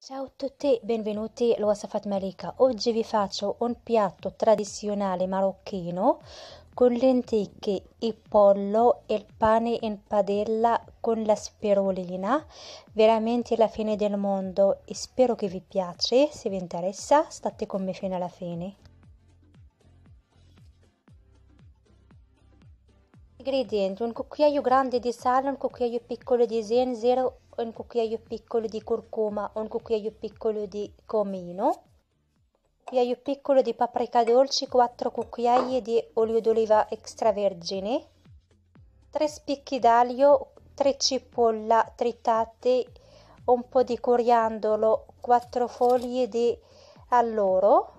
Ciao a tutti, benvenuti alla Wasafat Malika. Oggi vi faccio un piatto tradizionale marocchino con lenticchie, il pollo e il pane in padella con la spirulina. Veramente la fine del mondo e spero che vi piace. Se vi interessa, state con me fino alla fine. Ingredienti: un cucchiaio grande di sale, un cucchiaio piccolo di zenzero un cucchiaio piccolo di curcuma, un cucchiaio piccolo di comino, un cucchiaio piccolo di paprika dolce, 4 cucchiai di olio d'oliva extravergine, 3 spicchi d'aglio, 3 cipolla tritate, un po' di coriandolo, 4 foglie di alloro,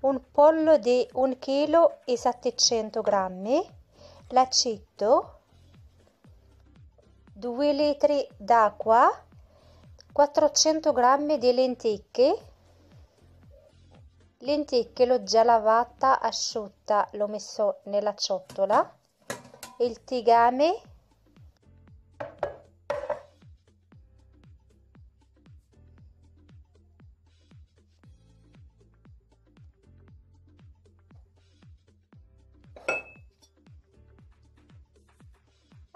un pollo di 1 kg e 700 grammi, l'aceto 2 litri d'acqua, 400 g di lenticchie, lenticchie l'ho già lavata, asciutta, l'ho messo nella ciotola, il tigame,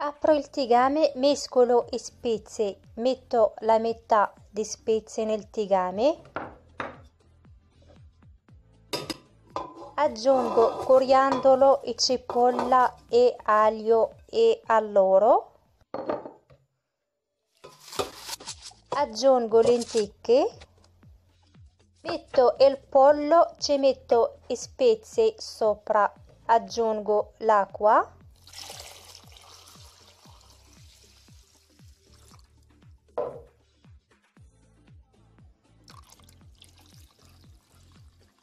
Apro il tigame, mescolo e spezie, metto la metà di spezie nel tigame, aggiungo coriandolo e cipolla e aglio e alloro, aggiungo lenticchie, metto il pollo, ci metto spezie sopra, aggiungo l'acqua,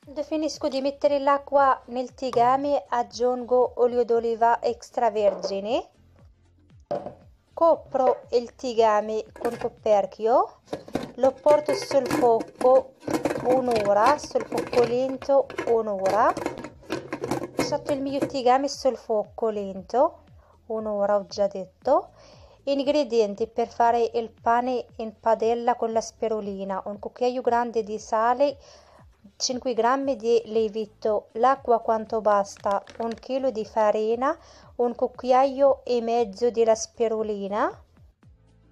Quando finisco di mettere l'acqua nel tigame aggiungo olio d'oliva extravergine, copro il tigame con coperchio, lo porto sul fuoco un'ora, sul fuoco lento un'ora, sotto il mio tigame sul fuoco lento un'ora ho già detto, ingredienti per fare il pane in padella con la spirulina, un cucchiaio grande di sale, 5 g di lievito, l'acqua quanto basta, un chilo di farina, un cucchiaio e mezzo di spirulina.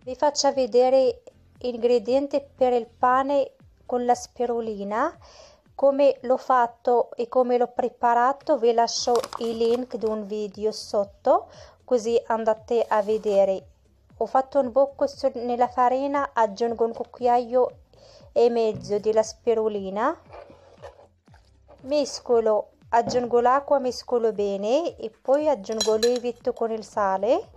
Vi faccio vedere ingredienti per il pane con la spirulina, come l'ho fatto e come l'ho preparato, vi lascio il link di un video sotto, così andate a vedere. Ho fatto un buco nella farina, aggiungo un cucchiaio e mezzo di spirulina mescolo aggiungo l'acqua mescolo bene e poi aggiungo lievito con il sale.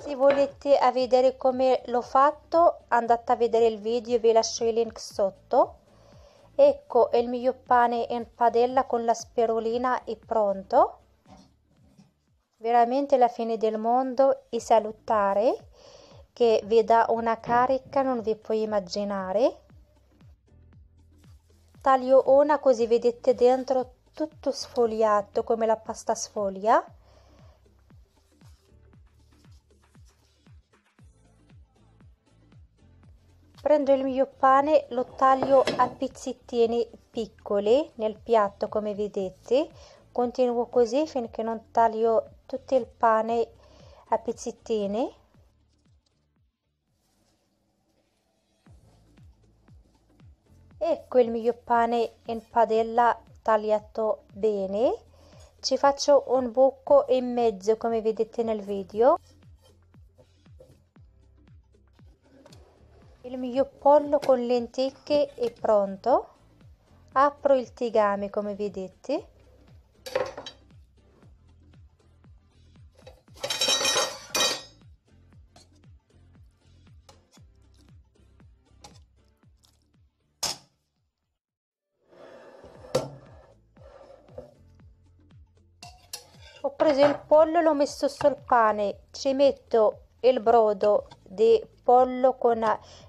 Se volete vedere come l'ho fatto andate a vedere il video vi lascio il link sotto. Ecco il mio pane in padella con la spirulina è pronto. Veramente la fine del mondo e salutare che vi dà una carica non vi puoi immaginare taglio una così vedete dentro tutto sfogliato come la pasta sfoglia prendo il mio pane lo taglio a pezzettini piccoli nel piatto come vedete. Continuo così finché non taglio tutto il pane a pezzettini ecco il mio pane in padella tagliato bene. Ci faccio un buco in mezzo come vedete nel video. Il mio pollo con lenticchie è pronto. Apro il tigame come vedete ho preso il pollo l'ho messo sul pane ci metto il brodo di pollo con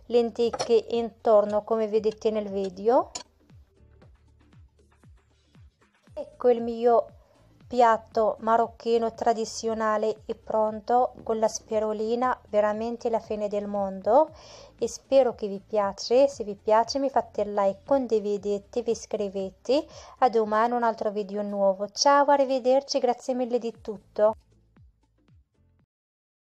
lenticchie intorno come vedete nel video. Ecco il mio piatto marocchino tradizionale e pronto con la spirulina veramente la fine del mondo. E spero che vi piace. Se vi piace mi fate like condividete vi iscrivete. A domani un altro video nuovo. Ciao arrivederci grazie mille di tutto